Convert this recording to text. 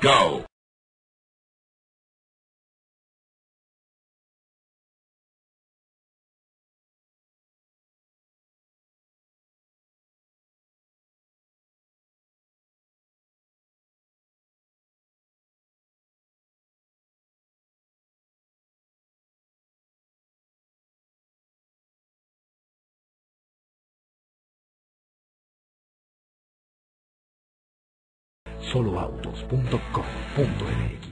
Go. soloautos.com.mx